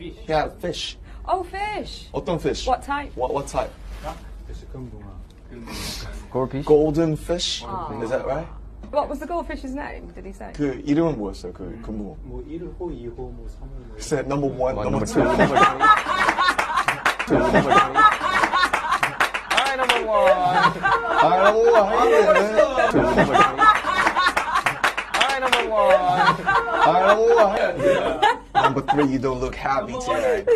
fish. He had a fish. Oh, fish. 어떤 fish? What type? What what type? 그래서 금붕어. Goldfish? Golden fish. Is that right? What was the goldfish's name? Did he say? 그 이름은 뭐였어요? 그 금붕어. 뭐 1호, 2호, 뭐 3호. 뭐 Said number one, What, number, number two. two, number three. Two, number three. Alright, number one. 아, number one. Two, number three. Alright, number one. 아, number one. Number three, you don't look happy tonight.